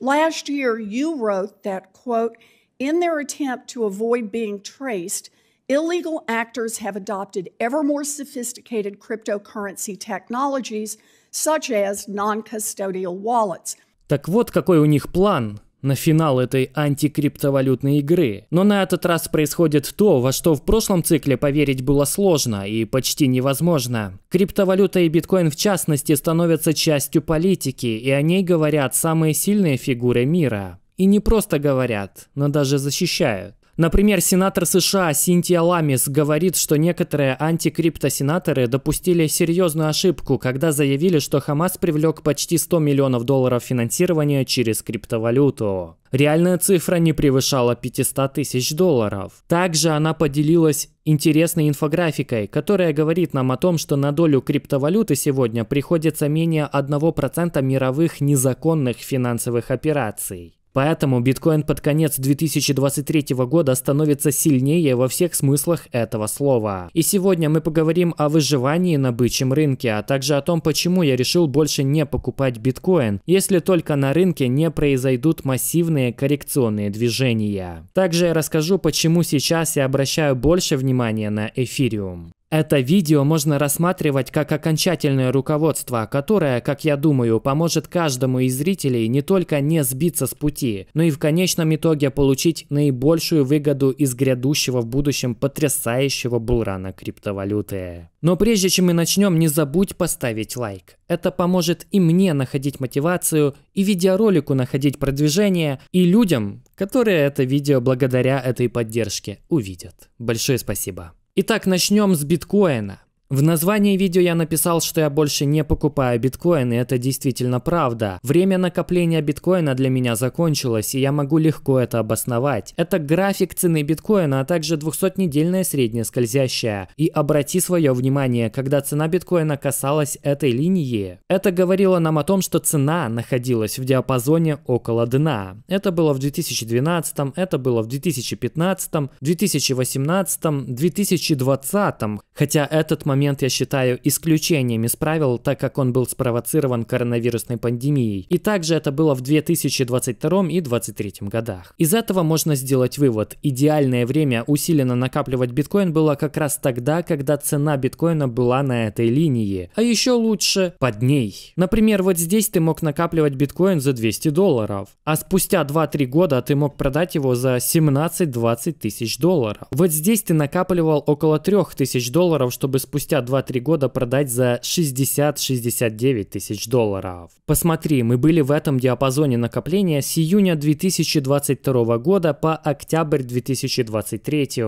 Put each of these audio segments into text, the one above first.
Last year, you wrote that, quote, in their attempt to avoid being traced, illegal actors have adopted ever more sophisticated cryptocurrency technologies, such as non custodial wallets. Так вот, какой у них план На финал этой антикриптовалютной игры. Но на этот раз происходит то, во что в прошлом цикле поверить было сложно и почти невозможно. Криптовалюта и биткоин в частности становятся частью политики, и о ней говорят самые сильные фигуры мира. И не просто говорят, но даже защищают. Например, сенатор США Синтия Ламис говорит, что некоторые антикриптосенаторы допустили серьезную ошибку, когда заявили, что Хамас привлек почти 100 миллионов долларов финансирования через криптовалюту. Реальная цифра не превышала 500 тысяч долларов. Также она поделилась интересной инфографикой, которая говорит нам о том, что на долю криптовалюты сегодня приходится менее 1% мировых незаконных финансовых операций. Поэтому биткоин под конец 2023 года становится сильнее во всех смыслах этого слова. И сегодня мы поговорим о выживании на бычьем рынке, а также о том, почему я решил больше не покупать биткоин, если только на рынке не произойдут массивные коррекционные движения. Также я расскажу, почему сейчас я обращаю больше внимания на эфириум. Это видео можно рассматривать как окончательное руководство, которое, как я думаю, поможет каждому из зрителей не только не сбиться с пути, но и в конечном итоге получить наибольшую выгоду из грядущего в будущем потрясающего булрана криптовалюты. Но прежде чем мы начнем, не забудь поставить лайк. Это поможет и мне находить мотивацию, и видеоролику находить продвижение, и людям, которые это видео благодаря этой поддержке увидят. Большое спасибо. Итак, начнем с биткоина. В названии видео я написал, что я больше не покупаю биткоин, и это действительно правда. Время накопления биткоина для меня закончилось, и я могу легко это обосновать. Это график цены биткоина, а также 200-недельная средняя скользящая. И обрати свое внимание, когда цена биткоина касалась этой линии, это говорило нам о том, что цена находилась в диапазоне около дна. Это было в 2012, это было в 2015, 2018, 2020, хотя этот момент момент я считаю исключением из правил, так как он был спровоцирован коронавирусной пандемией. И также это было в 2022 и 2023 годах. Из этого можно сделать вывод. Идеальное время усиленно накапливать биткоин было как раз тогда, когда цена биткоина была на этой линии. А еще лучше под ней. Например, вот здесь ты мог накапливать биткоин за 200 долларов. А спустя 2-3 года ты мог продать его за 17-20 тысяч долларов. Вот здесь ты накапливал около 3000 долларов, чтобы спустя спустя 2-3 года продать за 60-69 тысяч долларов. Посмотри, мы были в этом диапазоне накопления с июня 2022 года по октябрь 2023.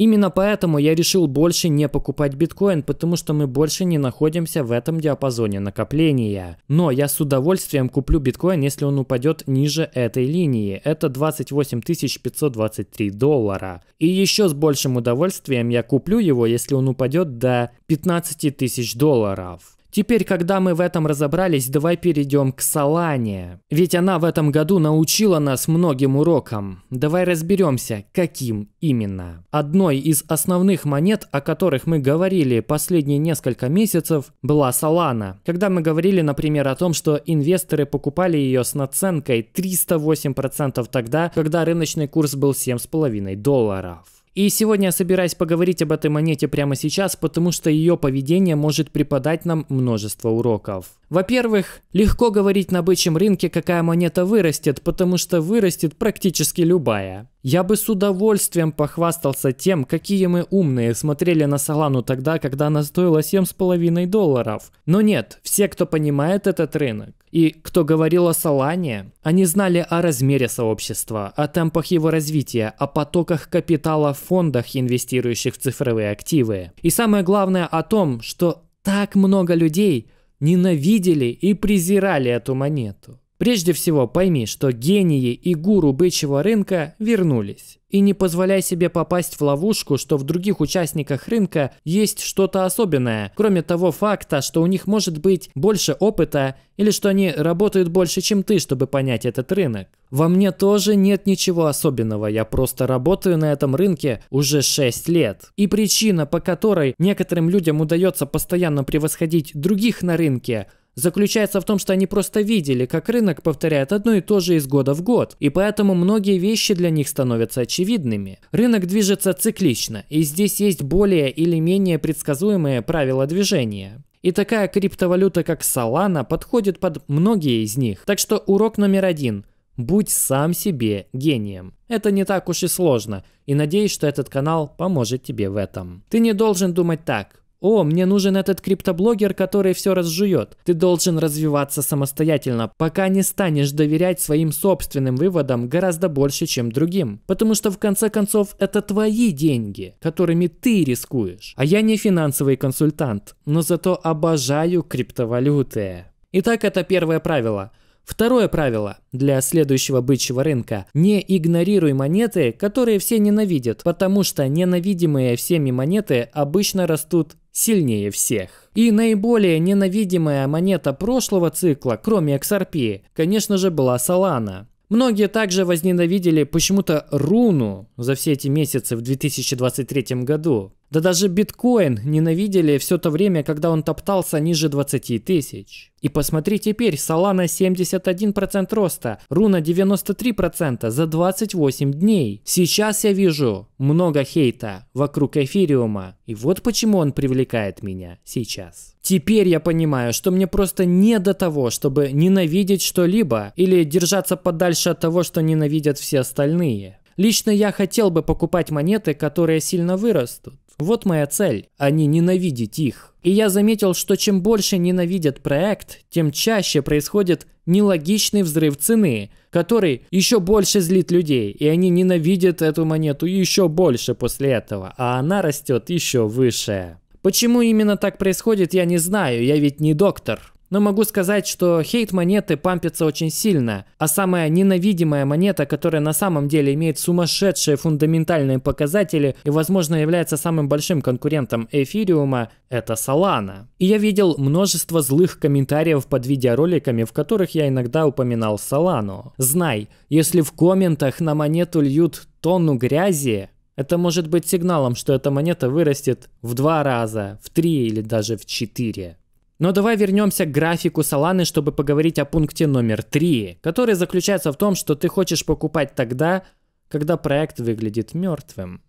Именно поэтому я решил больше не покупать биткоин, потому что мы больше не находимся в этом диапазоне накопления. Но я с удовольствием куплю биткоин, если он упадет ниже этой линии. Это 28 523 доллара. И еще с большим удовольствием я куплю его, если он упадет до 15 тысяч долларов. Теперь, когда мы в этом разобрались, давай перейдем к Солане. Ведь она в этом году научила нас многим урокам. Давай разберемся, каким именно. Одной из основных монет, о которых мы говорили последние несколько месяцев, была Солана. Когда мы говорили, например, о том, что инвесторы покупали ее с наценкой 308% тогда, когда рыночный курс был 7,5 долларов. И сегодня я собираюсь поговорить об этой монете прямо сейчас, потому что ее поведение может преподать нам множество уроков. Во-первых, легко говорить на бычьем рынке, какая монета вырастет, потому что вырастет практически любая. Я бы с удовольствием похвастался тем, какие мы умные смотрели на Солану тогда, когда она стоила 7,5 долларов. Но нет, все, кто понимает этот рынок, и кто говорил о Солане, они знали о размере сообщества, о темпах его развития, о потоках капитала в фондах, инвестирующих в цифровые активы. И самое главное о том, что так много людей ненавидели и презирали эту монету. Прежде всего пойми, что гении и гуру бычьего рынка вернулись. И не позволяй себе попасть в ловушку, что в других участниках рынка есть что-то особенное, кроме того факта, что у них может быть больше опыта или что они работают больше, чем ты, чтобы понять этот рынок. Во мне тоже нет ничего особенного, я просто работаю на этом рынке уже 6 лет. И причина, по которой некоторым людям удается постоянно превосходить других на рынке – заключается в том, что они просто видели, как рынок повторяет одно и то же из года в год, и поэтому многие вещи для них становятся очевидными. Рынок движется циклично, и здесь есть более или менее предсказуемые правила движения. И такая криптовалюта, как Solana, подходит под многие из них. Так что урок номер один. Будь сам себе гением. Это не так уж и сложно, и надеюсь, что этот канал поможет тебе в этом. Ты не должен думать так. О, мне нужен этот криптоблогер, который все разжует. Ты должен развиваться самостоятельно, пока не станешь доверять своим собственным выводам гораздо больше, чем другим. Потому что в конце концов это твои деньги, которыми ты рискуешь. А я не финансовый консультант, но зато обожаю криптовалюты. Итак, это первое правило. Второе правило для следующего бычьего рынка. Не игнорируй монеты, которые все ненавидят, потому что ненавидимые всеми монеты обычно растут сильнее всех. И наиболее ненавидимая монета прошлого цикла, кроме XRP, конечно же, была Solana. Многие также возненавидели почему-то руну за все эти месяцы в 2023 году. Да даже биткоин ненавидели все то время, когда он топтался ниже 20 тысяч. И посмотри теперь, Solana 71% роста, Руна 93% за 28 дней. Сейчас я вижу много хейта вокруг эфириума. И вот почему он привлекает меня сейчас. Теперь я понимаю, что мне просто не до того, чтобы ненавидеть что-либо или держаться подальше от того, что ненавидят все остальные. Лично я хотел бы покупать монеты, которые сильно вырастут. Вот моя цель, а не ненавидеть их. И я заметил, что чем больше ненавидят проект, тем чаще происходит нелогичный взрыв цены, который еще больше злит людей, и они ненавидят эту монету еще больше после этого, а она растет еще выше. Почему именно так происходит, я не знаю, я ведь не доктор. Но могу сказать, что хейт монеты пампится очень сильно, а самая ненавидимая монета, которая на самом деле имеет сумасшедшие фундаментальные показатели и, возможно, является самым большим конкурентом эфириума, это Solana. И я видел множество злых комментариев под видеороликами, в которых я иногда упоминал Solana. Знай, если в комментах на монету льют тонну грязи, это может быть сигналом, что эта монета вырастет в два раза, в три или даже в четыре. Но давай вернемся к графику Solana, чтобы поговорить о пункте номер три, который заключается в том, что ты хочешь покупать тогда, когда проект выглядит мертвым.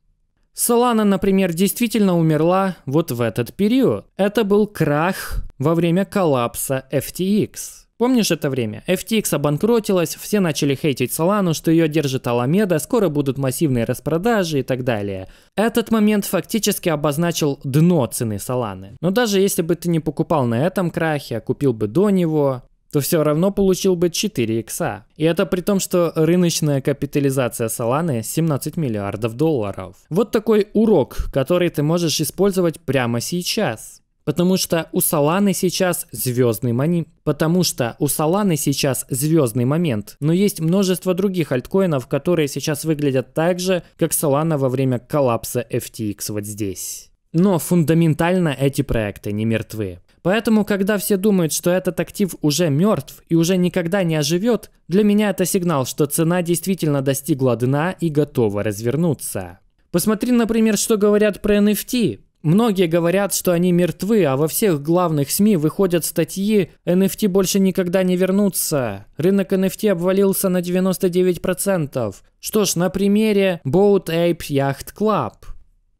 Solana, например, действительно умерла вот в этот период. Это был крах во время коллапса FTX. Помнишь это время? FTX обанкротилась, все начали хейтить Solana, что ее держит Alameda, скоро будут массивные распродажи и так далее. Этот момент фактически обозначил дно цены Solana. Но даже если бы ты не покупал на этом крахе, а купил бы до него, то все равно получил бы 4 икса. И это при том, что рыночная капитализация Solana 17 миллиардов долларов. Вот такой урок, который ты можешь использовать прямо сейчас. Потому что у Соланы сейчас звездный мани... Потому что у Соланы сейчас звездный момент. Но есть множество других альткоинов, которые сейчас выглядят так же, как Solana во время коллапса FTX вот здесь. Но фундаментально эти проекты не мертвы. Поэтому, когда все думают, что этот актив уже мертв и уже никогда не оживет, для меня это сигнал, что цена действительно достигла дна и готова развернуться. Посмотри, например, что говорят про NFT. Многие говорят, что они мертвы, а во всех главных СМИ выходят статьи «NFT больше никогда не вернутся». Рынок NFT обвалился на 99%. Что ж, на примере Boat Ape Yacht Club.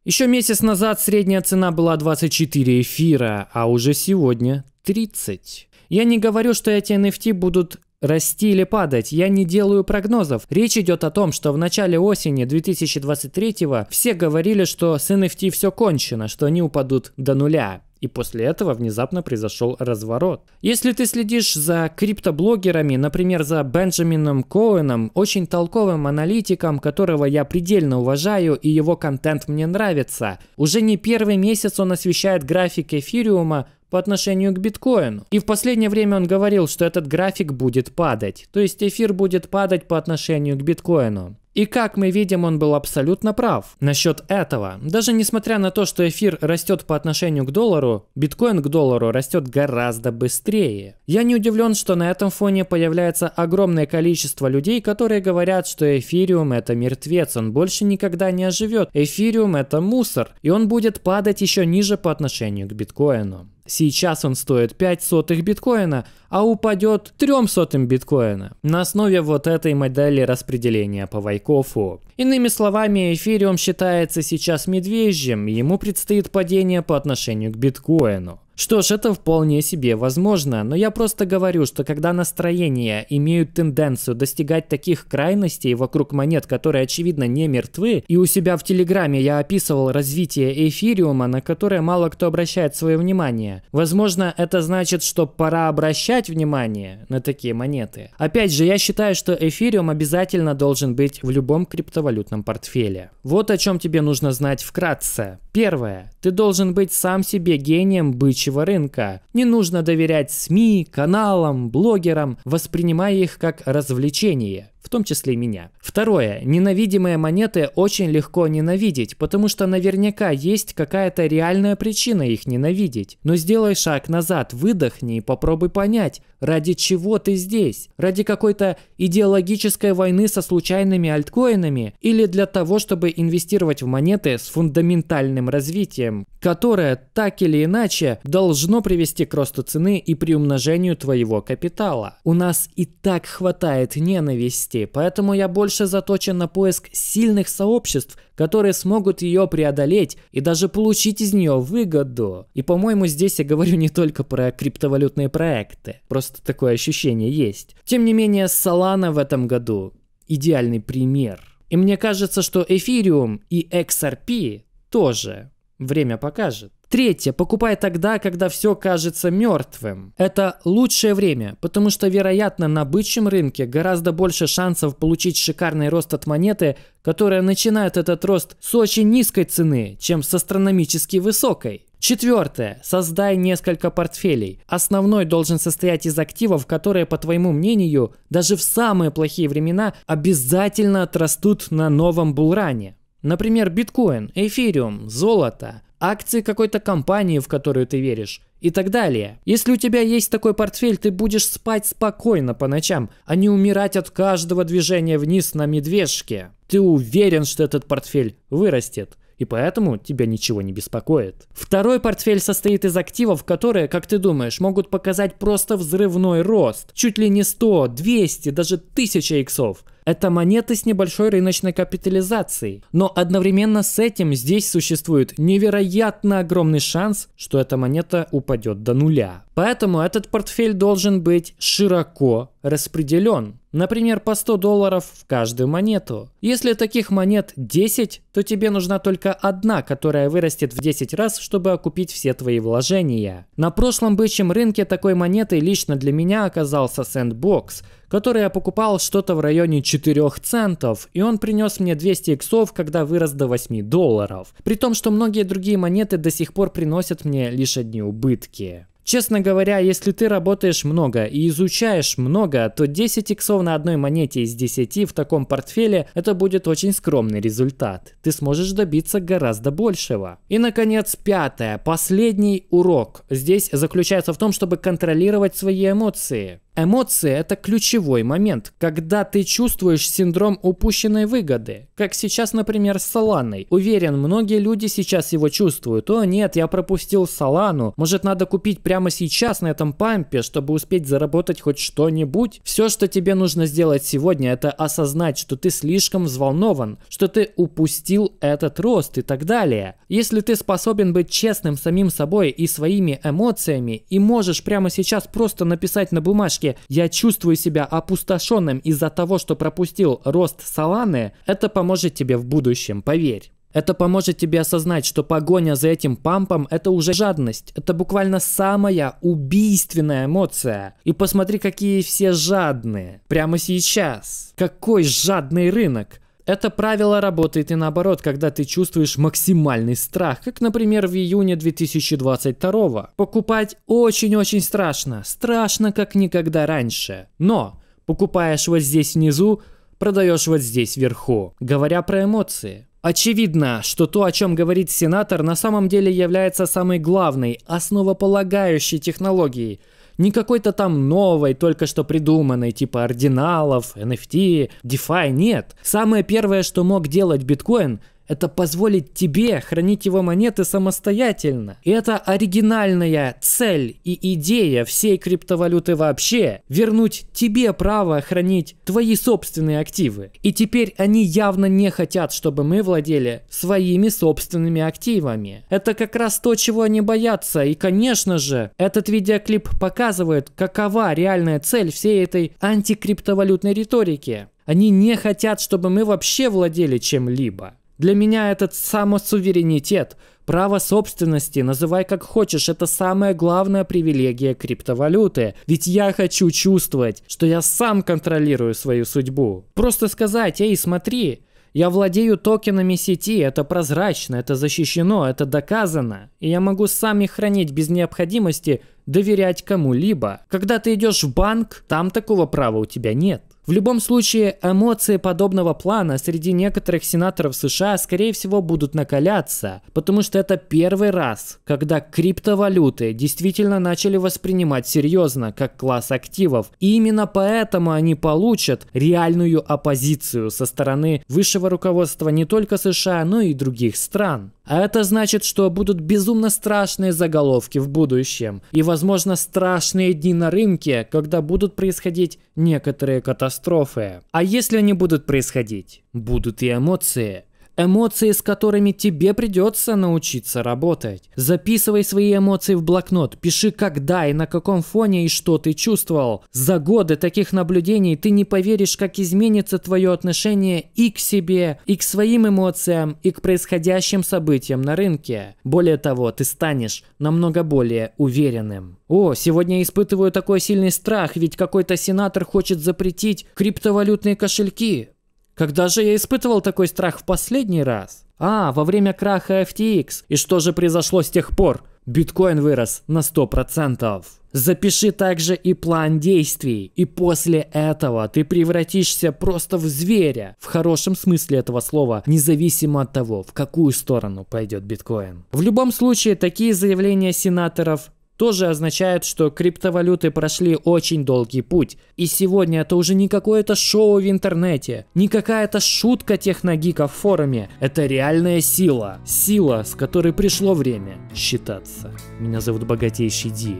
Еще месяц назад средняя цена была 24 эфира, а уже сегодня 30. Я не говорю, что эти NFT будут расти или падать, я не делаю прогнозов. Речь идет о том, что в начале осени 2023 все говорили, что с NFT все кончено, что они упадут до нуля. И после этого внезапно произошел разворот. Если ты следишь за криптоблогерами, например, за Бенджамином Коэном, очень толковым аналитиком, которого я предельно уважаю и его контент мне нравится, уже не первый месяц он освещает график эфириума, по отношению к биткоину. И в последнее время он говорил, что этот график будет падать. То есть эфир будет падать по отношению к биткоину. И как мы видим, он был абсолютно прав насчет этого. Даже несмотря на то, что эфир растет по отношению к доллару, биткоин к доллару растет гораздо быстрее. Я не удивлен, что на этом фоне появляется огромное количество людей, которые говорят, что эфириум это мертвец, он больше никогда не оживет. Эфириум это мусор, и он будет падать еще ниже по отношению к биткоину. Сейчас он стоит 5 сотых биткоина, а упадет 3 сотым биткоина на основе вот этой модели распределения по Вайкофу. Иными словами, эфириум считается сейчас медвежьим, и ему предстоит падение по отношению к биткоину. Что ж, это вполне себе возможно, но я просто говорю, что когда настроения имеют тенденцию достигать таких крайностей вокруг монет, которые очевидно не мертвы, и у себя в Телеграме я описывал развитие эфириума, на которое мало кто обращает свое внимание. Возможно, это значит, что пора обращать внимание на такие монеты. Опять же, я считаю, что эфириум обязательно должен быть в любом криптовалютном портфеле. Вот о чем тебе нужно знать вкратце. Первое. Ты должен быть сам себе гением бычьего рынка. Не нужно доверять СМИ, каналам, блогерам, воспринимая их как развлечение в том числе меня. Второе. Ненавидимые монеты очень легко ненавидеть, потому что наверняка есть какая-то реальная причина их ненавидеть. Но сделай шаг назад, выдохни и попробуй понять, ради чего ты здесь. Ради какой-то идеологической войны со случайными альткоинами или для того, чтобы инвестировать в монеты с фундаментальным развитием, которое так или иначе должно привести к росту цены и приумножению твоего капитала. У нас и так хватает ненависти ценностей, поэтому я больше заточен на поиск сильных сообществ, которые смогут ее преодолеть и даже получить из нее выгоду. И по-моему здесь я говорю не только про криптовалютные проекты, просто такое ощущение есть. Тем не менее, Solana в этом году идеальный пример. И мне кажется, что Ethereum и XRP тоже время покажет. Третье. Покупай тогда, когда все кажется мертвым. Это лучшее время, потому что, вероятно, на бычьем рынке гораздо больше шансов получить шикарный рост от монеты, которая начинает этот рост с очень низкой цены, чем с астрономически высокой. Четвертое. Создай несколько портфелей. Основной должен состоять из активов, которые, по твоему мнению, даже в самые плохие времена обязательно отрастут на новом булране. Например, биткоин, эфириум, золото, акции какой-то компании, в которую ты веришь и так далее. Если у тебя есть такой портфель, ты будешь спать спокойно по ночам, а не умирать от каждого движения вниз на медвежке. Ты уверен, что этот портфель вырастет и поэтому тебя ничего не беспокоит. Второй портфель состоит из активов, которые, как ты думаешь, могут показать просто взрывной рост. Чуть ли не 100, 200, даже 1000 иксов. Это монеты с небольшой рыночной капитализацией. Но одновременно с этим здесь существует невероятно огромный шанс, что эта монета упадет до нуля. Поэтому этот портфель должен быть широко распределен. Например, по 100 долларов в каждую монету. Если таких монет 10, то тебе нужна только одна, которая вырастет в 10 раз, чтобы окупить все твои вложения. На прошлом бычьем рынке такой монетой лично для меня оказался Sandbox, который я покупал что-то в районе 4 центов, и он принес мне 200 иксов, когда вырос до 8 долларов. При том, что многие другие монеты до сих пор приносят мне лишь одни убытки. Честно говоря, если ты работаешь много и изучаешь много, то 10 иксов на одной монете из 10 в таком портфеле это будет очень скромный результат. Ты сможешь добиться гораздо большего. И наконец, пятое, последний урок. Здесь заключается в том, чтобы контролировать свои эмоции. Эмоции – это ключевой момент, когда ты чувствуешь синдром упущенной выгоды. Как сейчас, например, с Соланой. Уверен, многие люди сейчас его чувствуют. О нет, я пропустил Солану. Может надо купить прямо сейчас на этом пампе, чтобы успеть заработать хоть что-нибудь? Все, что тебе нужно сделать сегодня, это осознать, что ты слишком взволнован, что ты упустил этот рост и так далее. Если ты способен быть честным самим собой и своими эмоциями, и можешь прямо сейчас просто написать на бумажке бумажке «Я чувствую себя опустошенным из-за того, что пропустил рост Соланы», это поможет тебе в будущем, поверь. Это поможет тебе осознать, что погоня за этим пампом – это уже жадность. Это буквально самая убийственная эмоция. И посмотри, какие все жадные. Прямо сейчас. Какой жадный рынок. Это правило работает и наоборот, когда ты чувствуешь максимальный страх, как, например, в июне 2022. Покупать очень-очень страшно, страшно как никогда раньше. Но покупаешь вот здесь внизу, продаешь вот здесь вверху. Говоря про эмоции. Очевидно, что то, о чем говорит сенатор, на самом деле является самой главной, основополагающей технологией – не какой-то там новой, только что придуманной, типа ординалов, NFT, DeFi, нет. Самое первое, что мог делать биткоин, это позволить тебе хранить его монеты самостоятельно. И это оригинальная цель и идея всей криптовалюты вообще. Вернуть тебе право хранить твои собственные активы. И теперь они явно не хотят, чтобы мы владели своими собственными активами. Это как раз то, чего они боятся. И, конечно же, этот видеоклип показывает, какова реальная цель всей этой антикриптовалютной риторики. Они не хотят, чтобы мы вообще владели чем-либо. Для меня этот самосуверенитет, право собственности, называй как хочешь, это самая главная привилегия криптовалюты. Ведь я хочу чувствовать, что я сам контролирую свою судьбу. Просто сказать, эй, смотри, я владею токенами сети, это прозрачно, это защищено, это доказано. И я могу сам их хранить без необходимости доверять кому-либо. Когда ты идешь в банк, там такого права у тебя нет. В любом случае, эмоции подобного плана среди некоторых сенаторов США, скорее всего, будут накаляться, потому что это первый раз, когда криптовалюты действительно начали воспринимать серьезно, как класс активов. И именно поэтому они получат реальную оппозицию со стороны высшего руководства не только США, но и других стран. А это значит, что будут безумно страшные заголовки в будущем и, возможно, страшные дни на рынке, когда будут происходить некоторые катастрофы. А если они будут происходить? Будут и эмоции. Эмоции, с которыми тебе придется научиться работать. Записывай свои эмоции в блокнот, пиши когда и на каком фоне и что ты чувствовал. За годы таких наблюдений ты не поверишь, как изменится твое отношение и к себе, и к своим эмоциям, и к происходящим событиям на рынке. Более того, ты станешь намного более уверенным. О, сегодня я испытываю такой сильный страх, ведь какой-то сенатор хочет запретить криптовалютные кошельки. Когда же я испытывал такой страх в последний раз? А, во время краха FTX. И что же произошло с тех пор? Биткоин вырос на 100%. Запиши также и план действий. И после этого ты превратишься просто в зверя. В хорошем смысле этого слова. Независимо от того, в какую сторону пойдет биткоин. В любом случае, такие заявления сенаторов тоже означает, что криптовалюты прошли очень долгий путь. И сегодня это уже не какое-то шоу в интернете, не какая-то шутка техногика в форуме. Это реальная сила. Сила, с которой пришло время считаться. Меня зовут Богатейший Ди.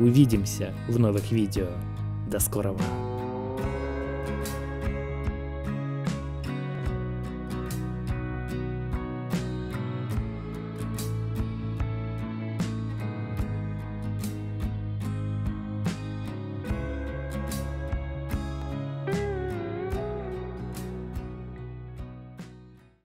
Увидимся в новых видео. До скорого.